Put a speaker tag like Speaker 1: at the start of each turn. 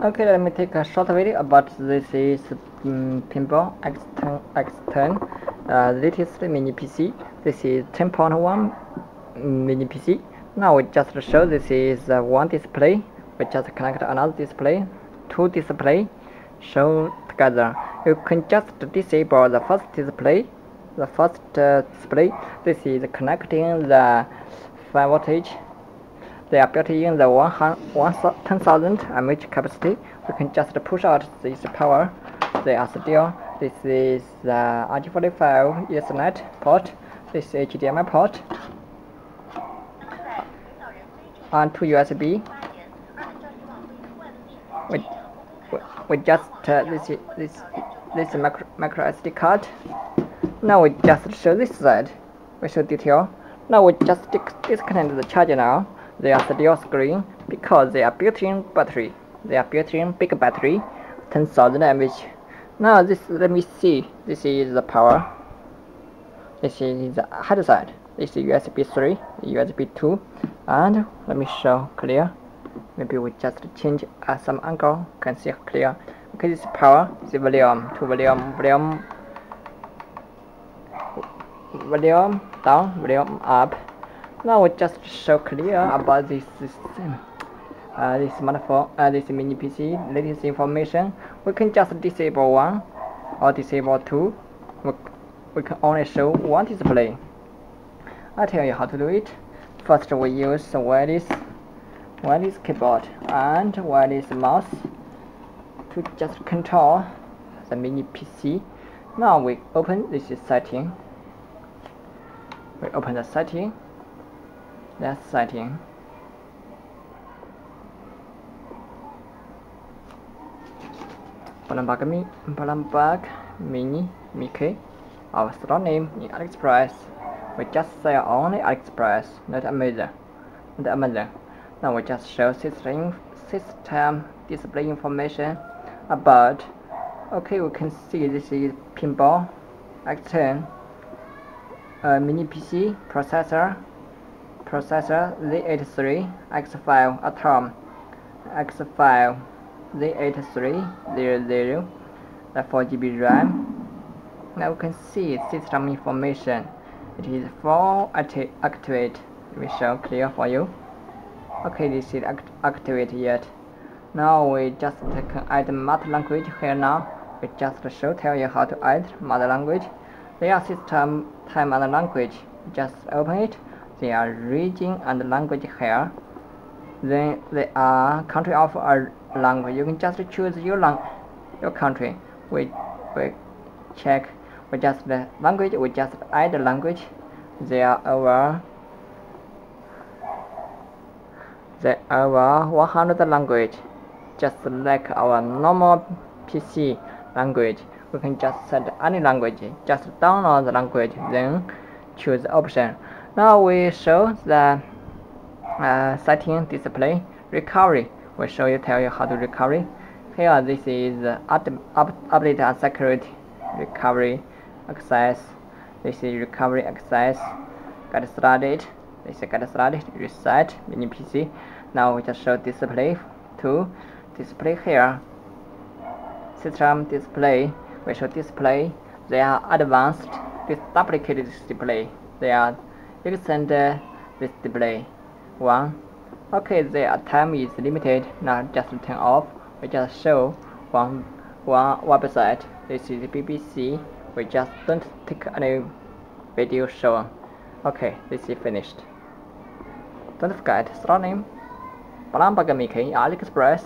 Speaker 1: Okay, let me take a short video about this is um, pipo X10, X10 uh, latest mini PC. This is 10.1 mini PC. Now we just show this is uh, one display. We just connect another display, two display show together. You can just disable the first display. The first uh, display. This is connecting the 5 voltage they are built in the 10,000 mAh capacity. We can just push out this power. They are still. This is the RJ45 Ethernet port. This is HDMI port. And two USB. We, we, we just uh, this this this micro, micro SD card. Now we just show this side. We show detail. Now we just disconnect the charger now. They are still screen because they are built-in battery. They are built-in big battery, 10,000 mAh. Now this, let me see. This is the power. This is the hard side. This is USB 3, USB 2, and let me show clear. Maybe we just change uh, some angle, can see clear. Okay, this is power, this volume, to volume, volume, volume down, volume up. Now we just show clear about this system. Uh, this smartphone, uh, this mini PC, latest information. We can just disable one or disable two. We, we can only show one display. i tell you how to do it. First we use wireless, wireless keyboard and wireless mouse to just control the mini PC. Now we open this setting. We open the setting that setting. Palambag, Mi Palambag Mini Mickey. Our store name in AliExpress. We just sell only AliExpress, not Amazon. Not Amazon. Now we just show system system display information about. Okay, we can see this is pipo X10 uh, mini PC processor processor Z83 X5 Atom X5 Z8300 the 4 GB RAM. Now we can see system information. It is full acti activate. We show clear for you. Okay this is act activate yet. Now we just can add mother language here now. We just show tell you how to add mother language. Their system time and language. Just open it they are region and language here. Then they are country of a language. You can just choose your lang your country. We we check we just the language we just add the language. There are over there are over 100 language. Just like our normal PC language. We can just set any language. Just download the language then choose option now we show the uh, setting display recovery. We show you tell you how to recovery. Here this is up, up, update and security recovery access. This is recovery access. Get started. This is get started. Reset mini PC. Now we just show display to display here. System display. We show display. They are advanced. Duplicated display. They are extend this display. 1. Okay, the time is limited, not just turn off. We just show one, one website. This is BBC. We just don't take any video show. Okay, this is finished. Don't forget, store name, Palambag Mickey, AliExpress,